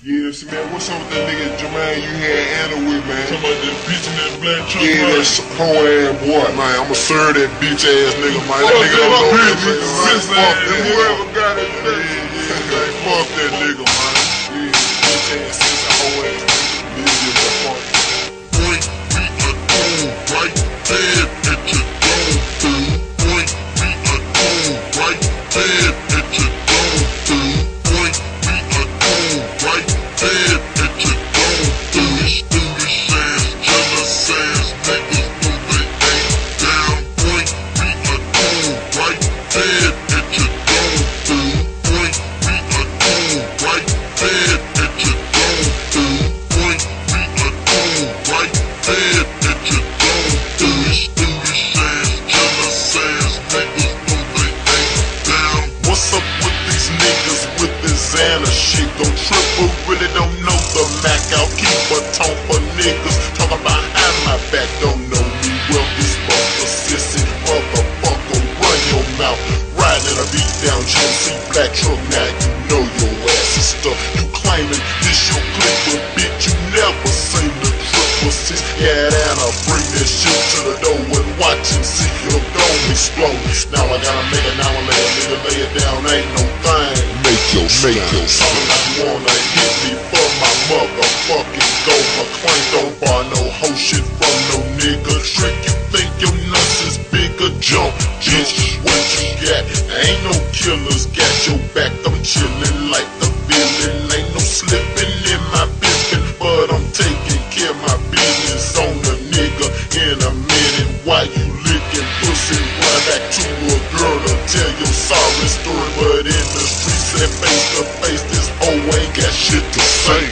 Yeah, see, man, what's up with that nigga Jermaine you had Anna with, man? Talking about that bitch in that black truck. Yeah, right? that hoe ass boy, man. I'ma serve that bitch ass nigga, man. That nigga don't know that bitch, nigga, man. Fuck that nigga. whoever got it. Yeah, yeah, man. Fuck that nigga, man. Yeah, bitch ass, since a hoe ass nigga. Yeah, a fuck. Really don't know the Mack. I'll keep a tone for niggas. Talk about behind my back, don't know me well. This fucker sissy motherfucker, run your mouth. Riding a beat down GMC black truck, now you know your ass is stuck. You claiming this your clip, but bitch, you never seen the triple six. Yeah, and I bring that Make your, you wanna hit me for my motherfucking gold McClain Don't buy no hoe shit from no nigga Trick you think your nuts is bigger Jump, bitch, what you got? Ain't no killers got your back face to face This hoe ain't got shit to say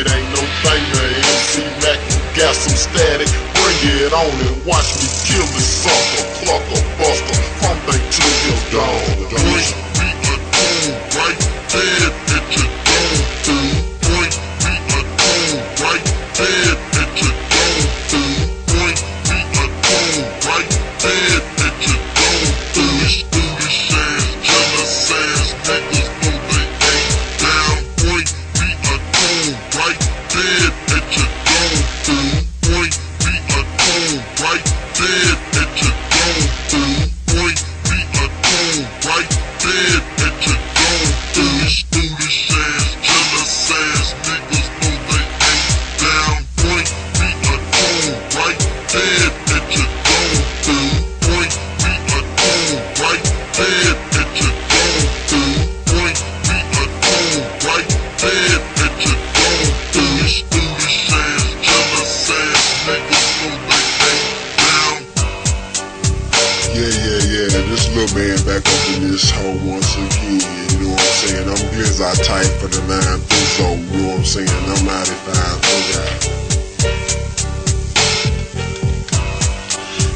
It ain't no thing MC Mack got some static. Bring it on and watch me kill this sucker Clucker, buster there at your dome, fool. Point me a tone right there at your dome, fool. Point me a tone right there at your dome, fool. These foolish ass, jealous ass niggas know they ain't down. Yeah, yeah, yeah. This little man back up in this hole once again. You know what I'm saying? I'm Glizzy type for the nine through so you know what I'm saying? I'm 95 through that.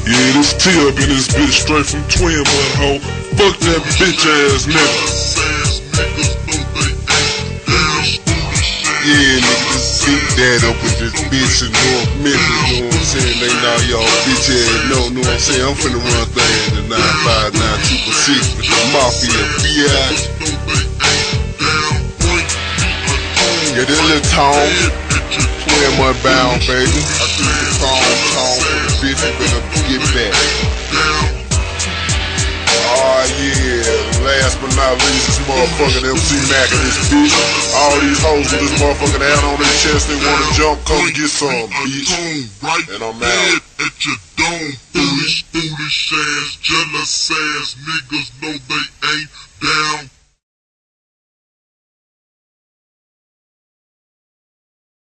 Yeah, this T up in this bitch straight from Twin Mud Hoe. Fuck that bitch ass nigga. Yeah, nigga, beat that up with this bitch in North Memphis, know what I'm saying? They know y'all bitch ass know, know what I'm saying? I'm finna run things to 959 6 with the Mafia, tone Yeah, this little tone, right at your twin mud bound, baby. I took the tone, tone for the bitch, you better get back. down. Oh yeah, last but not least, this motherfucking MC Mack and this bitch. All these hoes with this motherfucking hat on their chest, they wanna jump, come and get some, bitch. And I'm out. at your dome. Foolish, foolish ass, jealous ass niggas know they ain't down.